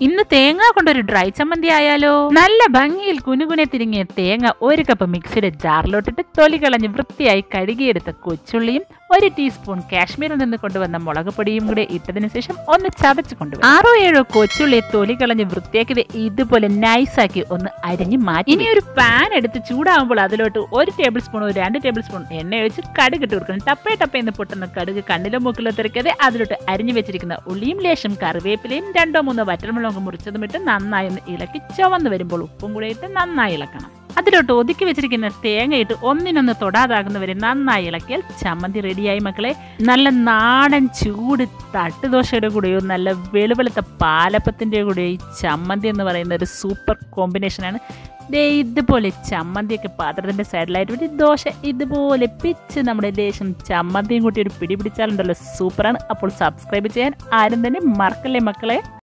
ഇന്ന് തേങ്ങ കൊണ്ടൊരു ഡ്രൈ ചമ്മന്തി ആയാലോ? നല്ല ഭംഗിയിൽ കുനുകുനെ തിരിങ്ങിയ തേങ്ങ ഒരു കപ്പ് മിക്സിയുടെ ജാറിലോട്ടിട്ട് തൊലി കളഞ്ഞ് വൃത്തിയായി കഴുകിയെടുത്ത കൊച്ചുള്ളിയും ഒരു ടീസ്പൂൺ കാശ്മീരിൽ നിന്ന് കൊണ്ടുവന്ന മുളക് പൊടിയും കൂടെ ഇട്ടതിന് ശേഷം ഒന്ന് ചതച്ച് കൊണ്ടുവരും. ആറോ ഏഴോ കൊച്ചുള്ളിയെ തൊലി കളഞ്ഞ് വൃത്തിയാക്കിയത് ഇതുപോലെ നൈസാക്കി ഒന്ന് അരിഞ്ഞ് മാറ്റി ഇനി ഒരു പാൻ എടുത്ത് ചൂടാവുമ്പോൾ അതിലോട്ട് ഒരു ടേബിൾ സ്പൂൺ രണ്ട് ടേബിൾ സ്പൂൺ എണ്ണ ഒഴിച്ച് കടുക് ഇട്ട് കൊടുക്കണം. ടപ്പേ ടപ്പേ എന്ന് പൊട്ടുന്ന കടുക് കണ്ണിലോ മൂക്കിലോ തിരക്കാതെ അതിലോട്ട് അരിഞ്ഞു വെച്ചിരിക്കുന്ന ഉള്ളിയും ലേശം കറിവേപ്പിലയും രണ്ടോ മൂന്നോ വറ്റൽമുളകും മുറിച്ചതും ഇട്ട് നന്നായി ഒന്ന് ഇളക്കി ചുവന്ന് വരുമ്പോൾ ഉപ്പും കൂടെ ഇട്ട് നന്നായി ഇളക്കണം. അതിലോട്ട് ഒതുക്കി വെച്ചിരിക്കുന്ന തേങ്ങയിട്ട് ഒന്നിനൊന്ന് തൊടാതാകുന്നവരെ നന്നായി ഇളക്കിയാൽ ചമ്മന്തി റെഡിയായി മക്കളെ. നല്ല നാടൻ ചൂട് തട്ടുദോശയുടെ കൂടെയോ നല്ല വെളുവെളുത്ത പാലപ്പത്തിന്റെ കൂടെയോ ഈ ചമ്മന്തി എന്ന് പറയുന്ന ഒരു സൂപ്പർ കോമ്പിനേഷനാണ് ദേ ഇതുപോലെ ചമ്മന്തിയൊക്കെ പാത്രത്തിന്റെ സൈഡിലായിട്ട് ഒരു ദോശ ഇതുപോലെ പിച്ച് നമ്മുടെ ദേശം ചമ്മന്തിയും കൂട്ടി ഒരു പിടി പിടിച്ചാലുണ്ടല്ലോ. സൂപ്പറാണ്. അപ്പോൾ സബ്സ്ക്രൈബ് ചെയ്യാൻ ആരും തന്നെ മറക്കല്ലേ മക്കളെ?